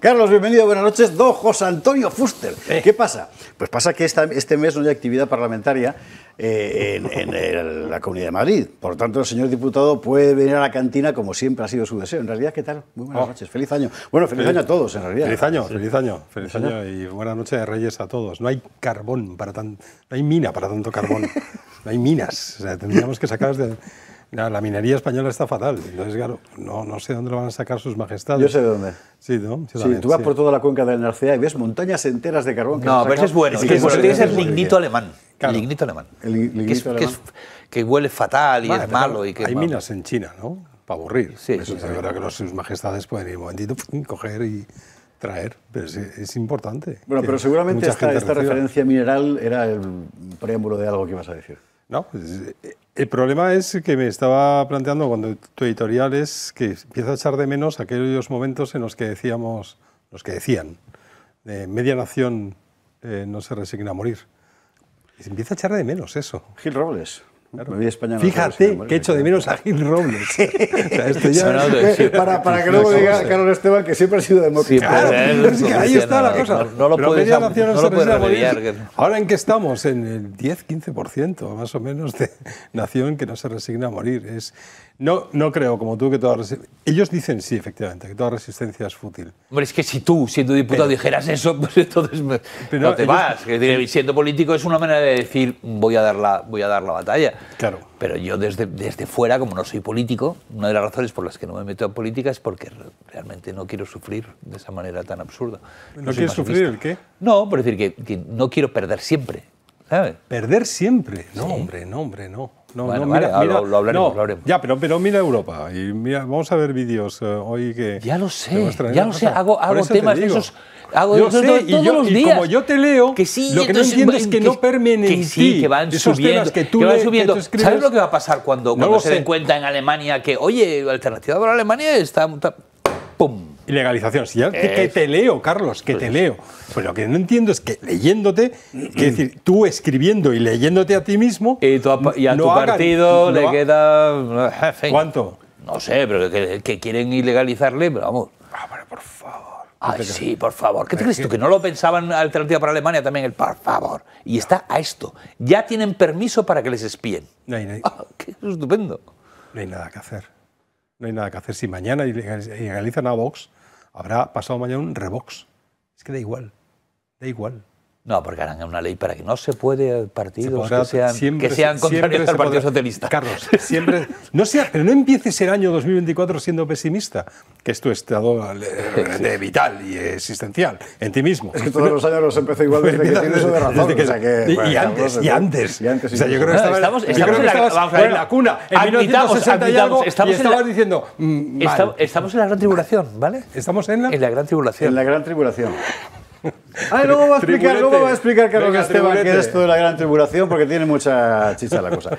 Carlos, bienvenido, buenas noches. Don José Antonio Fuster. ¿Qué pasa? Pues pasa que esta- este mes no hay actividad parlamentaria eh, en, en el- la Comunidad de Madrid. Por lo tanto, el señor diputado puede venir a la cantina como siempre ha sido su deseo. En realidad, ¿qué tal? Muy buenas Oh. noches. Feliz año. Bueno, feliz año a todos, en realidad. Feliz año, feliz año, feliz año y buenas noches de Reyes a todos. No hay carbón para tan, no hay mina para tanto carbón, no hay minas. O sea, tendríamos que sacar de la, la minería española está fatal. Entonces, claro, no, no sé dónde lo van a sacar sus majestades. Yo sé de dónde. Sí, ¿no? Sí, también, tú vas sí. por toda la cuenca del Narcea y ves montañas enteras de carbón. que No, han pero es bueno. Sí, es que bueno. eso Tiene que es ser bueno. lignito alemán. Claro. Lignito alemán. El li- que, es, lignito que, es- alemán. que huele fatal y Vale, es malo. Y que hay minas en China, ¿no? Para aburrir. Sí, Eso sí, es sí. verdad que los, sus majestades pueden ir un momentito, coger y traer, pero es, es importante. Bueno, pero seguramente esta, esta referencia mineral era el preámbulo de algo que ibas a decir. No, pues, eh, el problema es que me estaba planteando cuando tu editorial es que empiezo a echar de menos aquellos momentos en los que decíamos, los que decían, de media nación eh, no se resigna a morir. Y se empieza a echar de menos eso. Gil Robles. Me vi España no Fíjate si que echo de menos a Gil Robles. O sea, esto ya No, no, es-. Para, para que luego diga Carlos Esteban que siempre ha sido demócrata. Sí, Claro, Pero es que ahí está la cosa. no- no lo Pero puedes no a que- Ahora en que estamos, en el 10-15% más o menos de nación que no se resigna a morir. Es, no, no creo, como tú, que toda Ellos dicen sí, efectivamente, que toda resistencia es fútil. Hombre, es que si tú, siendo diputado, dijeras eso, pues entonces me- Pero no te ellos- vas. Que siendo político es una manera de decir voy a dar la, voy a dar la batalla. Claro. Pero yo desde, desde fuera, como no soy político, una de las razones por las que no me meto en política es porque re- realmente no quiero sufrir de esa manera tan absurda. ¿No quieres sufrir el qué? No, por decir que, que no quiero perder siempre. ¿Sabes? Perder siempre. No, hombre, no, hombre, no. No, Bueno, no, vale, mira, lo- hablaremos, no, lo hablaremos. Ya, pero, pero mira Europa. Y mira, vamos a ver vídeos eh, hoy que. Ya lo sé, ya lo sé. Hago, hago temas de esos. Hago Yo sé, to- y, todos yo- los y días. como yo te leo, que sí, lo que no entiendo es que, no permen en que sí, ti que van esos subiendo, temas que tú, que van le- subiendo. tú escribes. ¿Sabes lo que va a pasar cuando, cuando se den cuenta en Alemania que, oye, alternativa para Alemania está, está- ¡pum! Ilegalización. Si ya que, te leo, Carlos, que te leo. Pues lo que no entiendo es que leyéndote, es decir, tú escribiendo y leyéndote a ti mismo. Y, tu ap- y a no tu hagan- partido no le ha- queda. ¿Cuánto? No sé, pero que, que quieren ilegalizarle, pero vamos. Ah, pero por favor. Ay, sí, por favor. ¿Qué te crees tú? Que no lo pensaban alternativa para Alemania también, el por favor. Y está a esto. Ya tienen permiso para que les espíen. No hay, no hay- Ah, qué estupendo. no hay nada que hacer. No hay nada que hacer. Si mañana ilegal- ilegalizan a Vox, habrá pasado mañana un Revox. Es que da igual. Da igual. No, porque harán una ley para que no se puede Se partidos podrá- que sean, siempre que sean se- contrarios se al Partido podrá- Socialista. Carlos, siempre. No sea, pero no empieces el año 2024 siendo pesimista, que es tu estado de vital y existencial en ti mismo. Es que todos los años los empecé igual desde que tienes de razón. desde que- o sea que, y, bueno, y antes, y antes. Y antes O sea, yo creo que No, estabas, estamos- estamos creo que en la- estabas ver, en la cuna en admitamos, 1960 y algo estamos y en la- estabas diciendo mm, mal. Está- estamos en la gran tribulación, ¿vale? Estamos en la... En la gran tribulación. En la gran tribulación. Ah, y luego va a explicar, luego va a explicar Carlos Esteban tribulete. es esto de la gran tribulación, porque tiene mucha chicha la cosa.